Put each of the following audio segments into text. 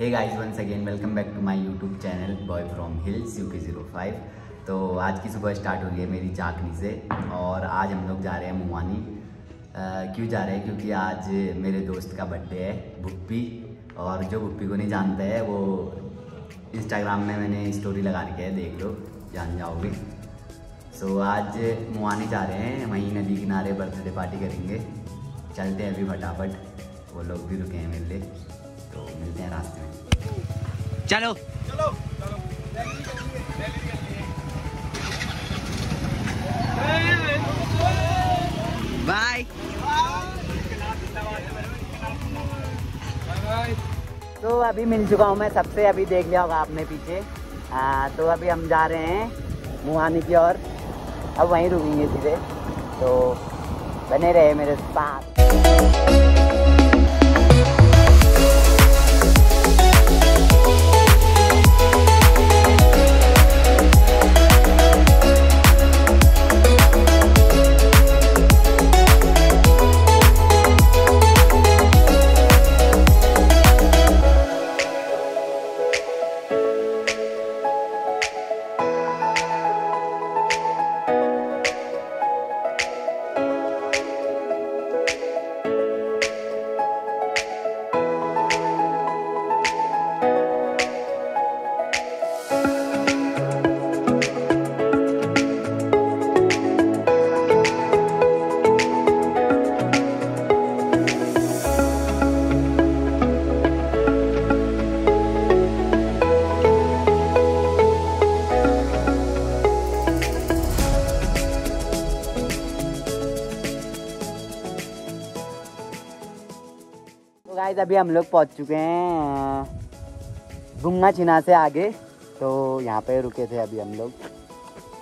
Hey guys once again welcome back to my YouTube channel boy from hills U K zero five तो आज की सुबह start हो रही है मेरी चाकनी से और आज हम लोग जा रहे हैं मुवानी। क्यों जा रहे हैं? क्योंकि आज मेरे दोस्त का बर्थडे है भुप्पी और जो भुप्पी को नहीं जानता है वो इंस्टाग्राम में मैंने स्टोरी लगा रखी है देख लो जान जाओगे। सो so, आज मुआनी जा रहे हैं वहीं नदी किनारे बर्थडे पार्टी करेंगे। चलते हैं अभी फटाफट वो लोग भी रुके हैं मेरे लिए। तो मिलते हैं रास्ते में। चलो। चलो बाय। तो अभी मिल चुका हूँ मैं सबसे अभी देख लिया होगा आपने पीछे। आ, तो अभी हम जा रहे हैं मुहानी की ओर। अब वहीं रुकेंगे सीधे। तो बने रहे मेरे साथ। गाइस अभी हम लोग पहुँच चुके हैं गुंगा छिना से आगे। तो यहाँ पे रुके थे अभी हम लोग।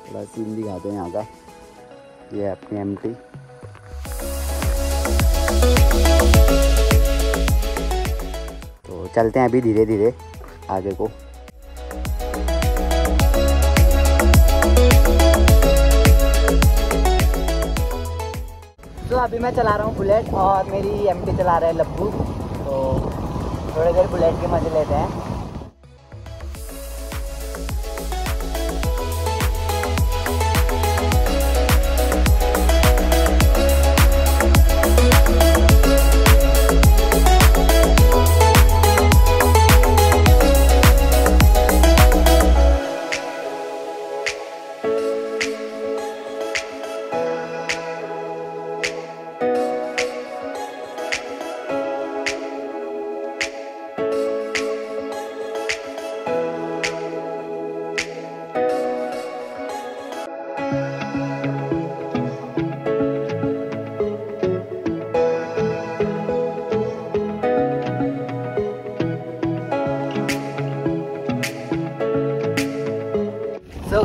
थोड़ा सीन दिखाते हैं यहाँ का। ये अपनी एम टी तो चलते हैं अभी धीरे धीरे आगे को। तो अभी मैं चला रहा हूँ बुलेट और मेरी एम चला रहा है लब्बू। तो थोड़ी देर बुलेट के मज़े लेते हैं।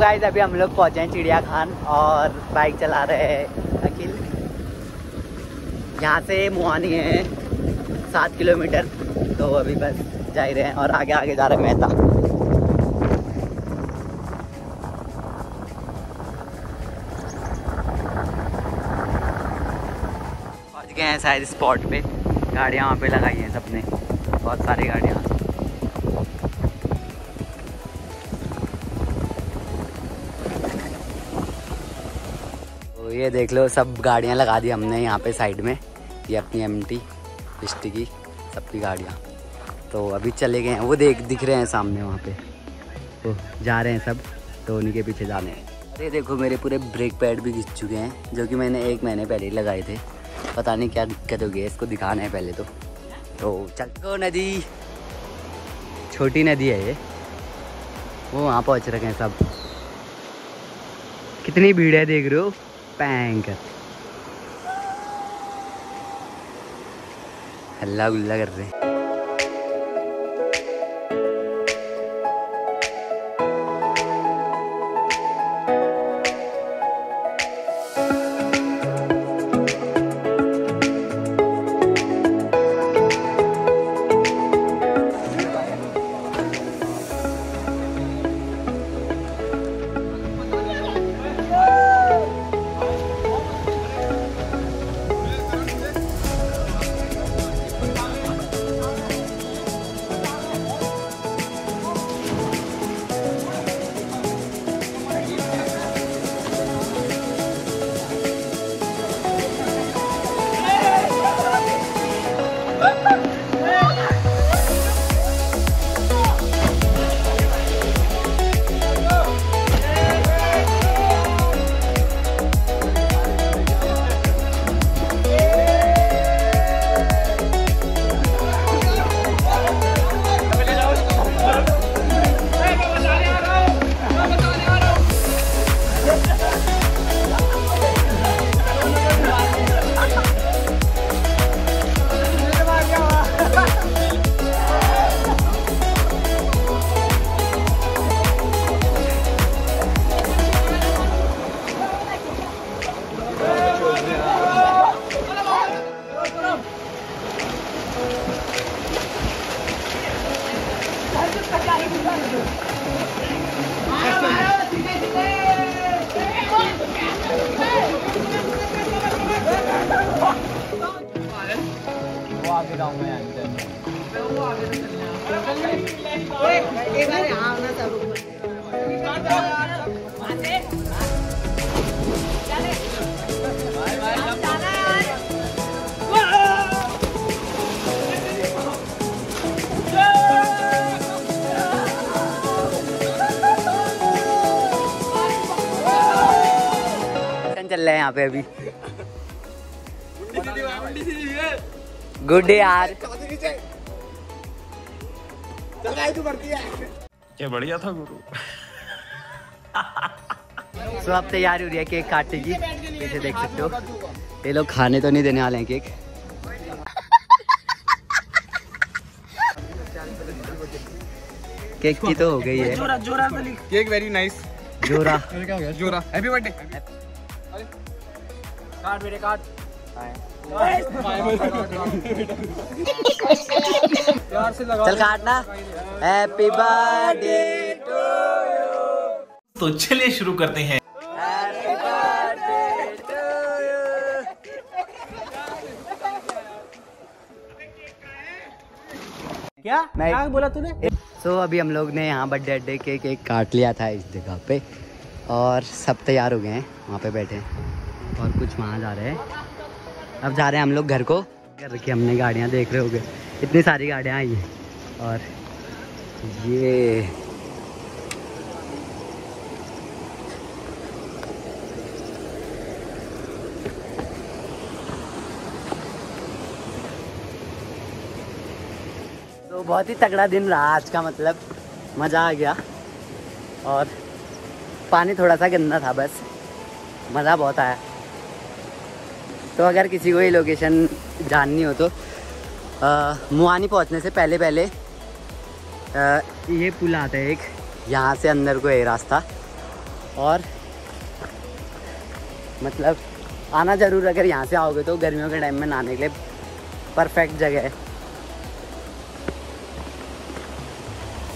गाइज़ अभी हम लोग पहुँचे हैं चिड़िया खान और बाइक चला रहे हैं। अखिल, यहाँ से मुहानी है सात किलोमीटर। तो अभी बस जा ही रहे हैं और आगे आगे जा रहे हैं मेहता। पहुँच गए हैं शायद स्पॉट पे। गाड़ियाँ वहाँ पे लगाई हैं सबने। बहुत सारी गाड़ियाँ। तो ये देख लो, सब गाड़ियाँ लगा दी हमने यहाँ पे साइड में, ये अपनी एम टी की, सबकी गाड़ियाँ। तो अभी चले गए हैं, वो देख, दिख रहे हैं सामने वहाँ पे। तो जा रहे हैं सब तो उन्हीं के पीछे जाने हैं। अरे देखो, मेरे पूरे ब्रेक पैड भी घिस चुके हैं, जो कि मैंने एक महीने पहले ही लगाए थे। पता नहीं क्या दिक्कत हो होगी, इसको दिखाना है पहले तो। तो चल नदी! छोटी नदी है ये। वो वहाँ पहुँच रखे हैं सब। कितनी भीड़ है, देख रहे हो? पैंक हल्ला गुल्ला कर रहे। हैं आगे जाऊँगा यार इधर मैं वो आगे चलना एक बार यहाँ आना ज़रूर चल रहे हैं यहाँ पे अभी। गुड यार। ये बढ़िया था गुरु। सो अब तैयारी हो रही है केक काटने की। पीछे देख सकते हो। ये लोग खाने तो नहीं देने वाले हैं केक। केक की तो हो गई है। जोरा जोरा केक वेरी नाइस जोरा। जोरा हैप्पी बर्थडे काट मेरे काट प्यार से लगा चल काटना हैप्पी बर्थडे टू तो चलिए शुरू करते हैं। हैप्पी बर्थडे टू क्या? मैं- क्या बोला तूने? सो so, अभी हम लोग ने यहाँ बर्थडे अड्डे के केक काट लिया था इस जगह पे। और सब तैयार हो गए हैं, वहाँ पे बैठे हैं। और कुछ वहाँ जा रहे हैं। अब जा रहे हैं हम लोग घर को। घर की हमने गाड़ियाँ देख रहे होगे। इतनी सारी गाड़ियाँ आई हैं। और ये तो बहुत ही तगड़ा दिन रहा आज का मतलब मज़ा आ गया। और पानी थोड़ा सा गंदा था बस। मज़ा बहुत आया। तो अगर किसी को ये लोकेशन जाननी हो तो आ, मुआनी पहुँचने से पहले पहले आ, ये पुल आता है एक। यहाँ से अंदर को है रास्ता। और मतलब आना ज़रूर अगर यहाँ से आओगे तो गर्मियों के टाइम में नहाने के लिए परफेक्ट जगह है।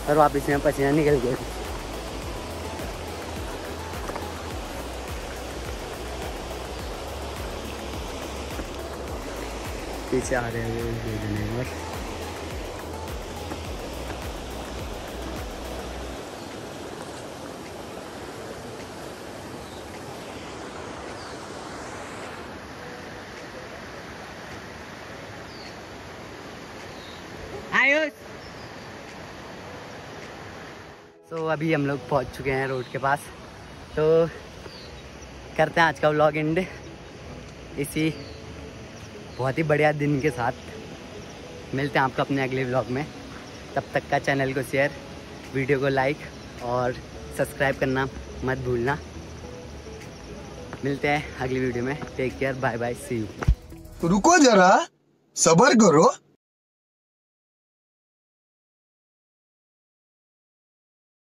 और वापस में पसीना निकल गया। पीछे आ रहे हैं ये जने और आयुष। तो अभी हम लोग पहुँच चुके हैं रोड के पास। तो करते हैं आज का व्लॉग एंड इसी बहुत ही बढ़िया दिन के साथ। मिलते हैं आपको अपने अगले ब्लॉग में। तब तक का चैनल को शेयर वीडियो को लाइक और सब्सक्राइब करना मत भूलना। मिलते हैं अगली वीडियो में। Take care bye bye see you रुको जरा, सबर करो।